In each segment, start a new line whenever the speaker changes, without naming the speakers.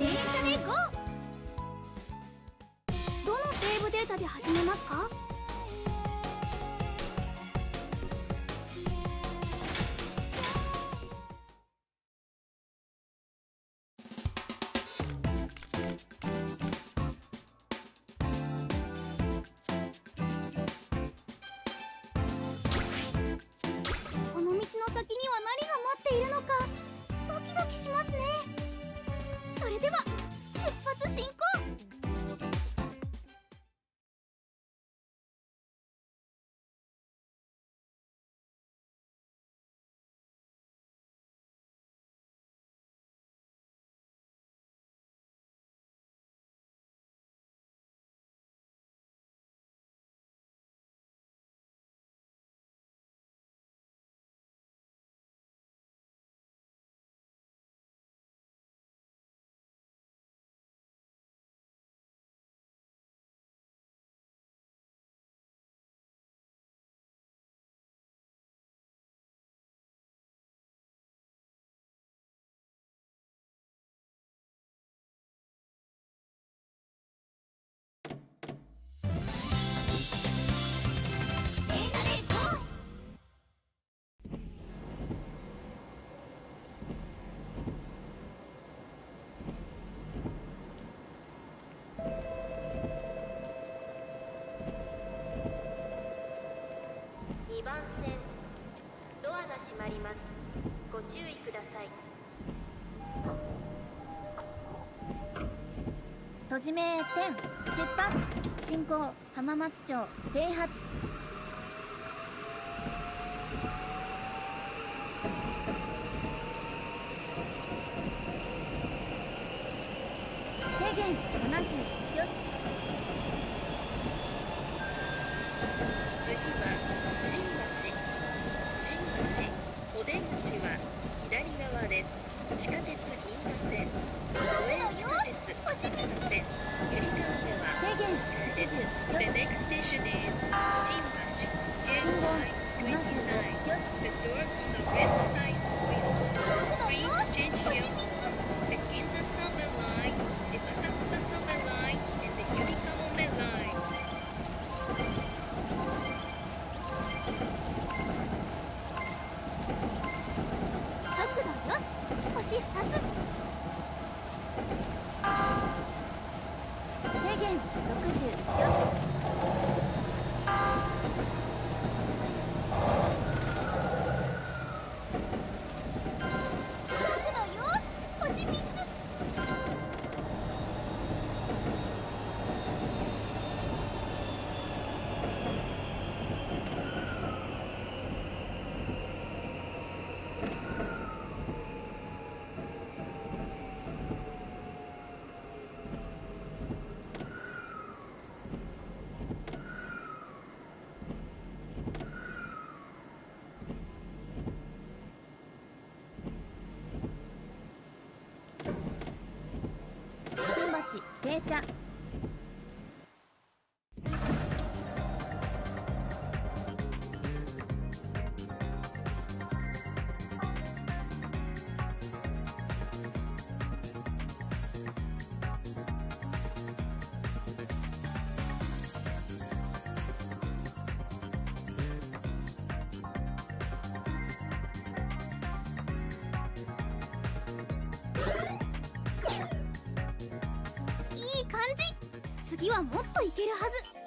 電車で GO! どのセーブデータで始めますか？この道の先には何が待っているのかドキドキしますねそれでは出発進行
注意ください。
閉じ目点出発進行浜松町停発。制限70
星2つ。
制限60
次はもっといけるはず。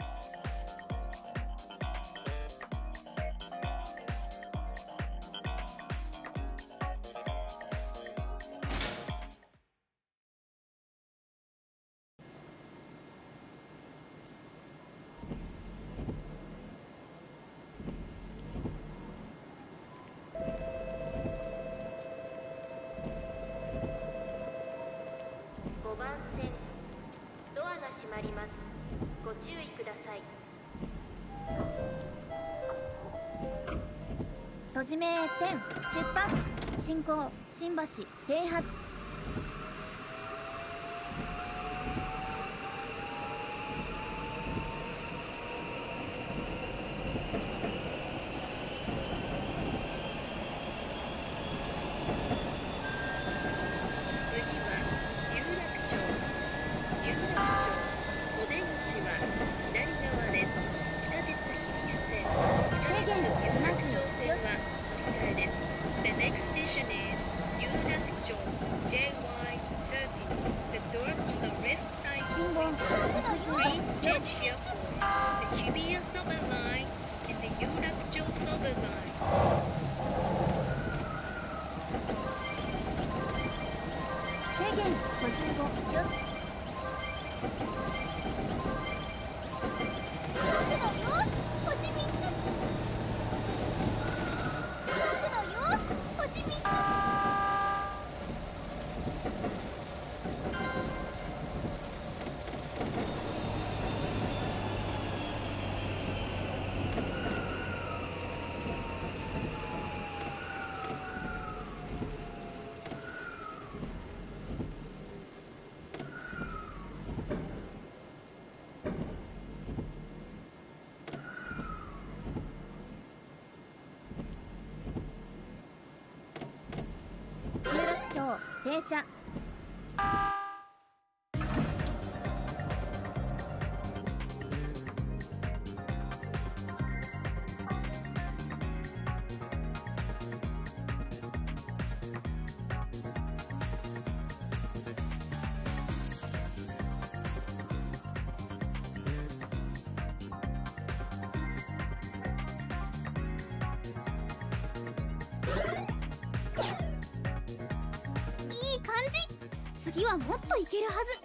ります。ご注意ください。
閉じ目点出発進行新橋停発停車。
次はもっといけるはず。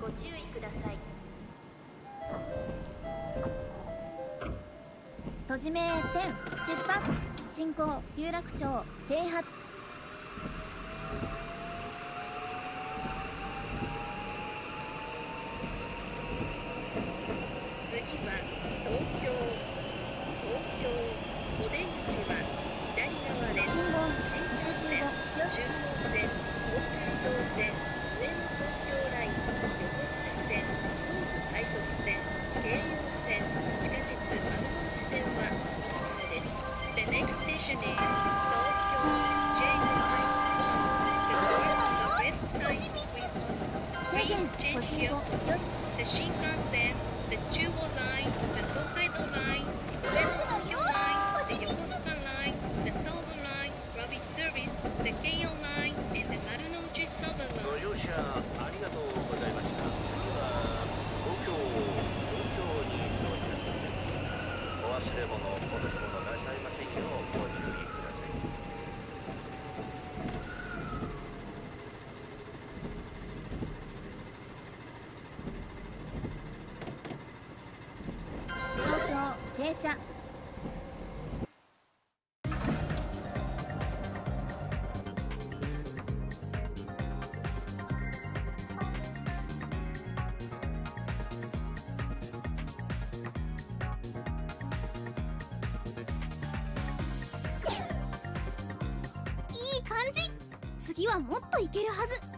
ご注意ください。
閉じ目10出発。進行有楽町併発。
会社次は
もっといけるはず。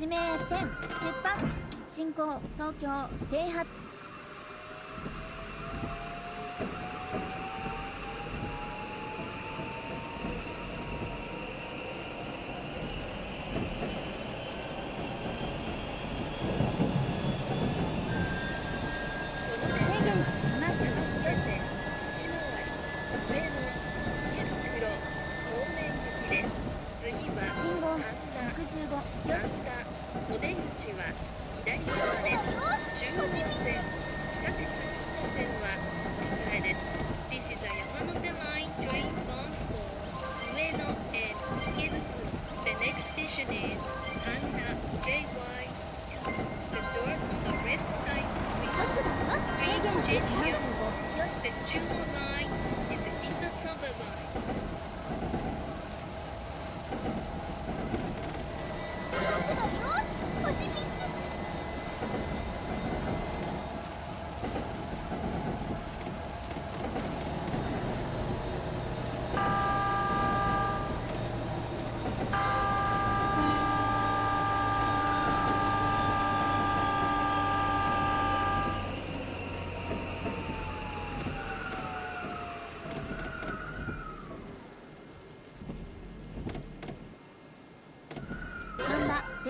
地名10出発進行東京停発。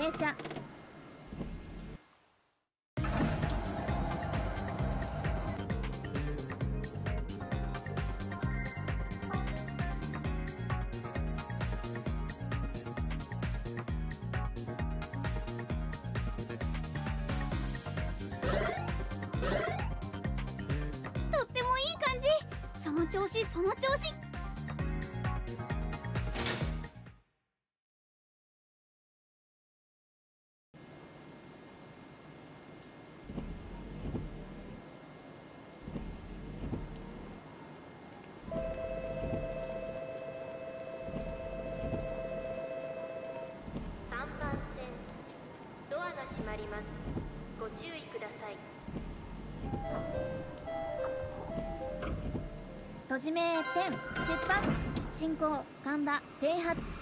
停車。
ります。ご注意ください。
閉じ目点出発進行神田停発。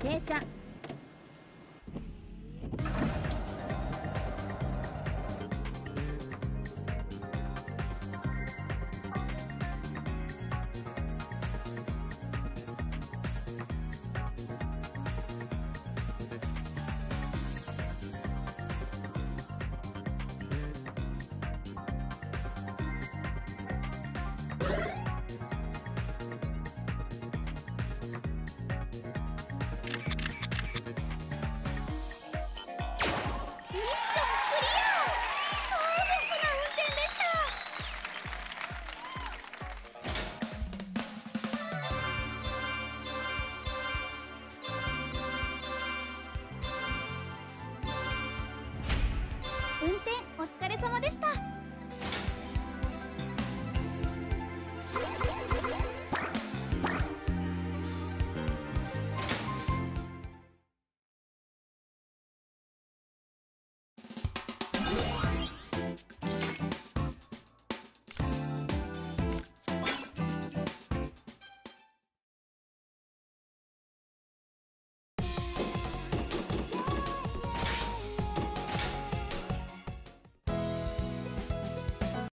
停車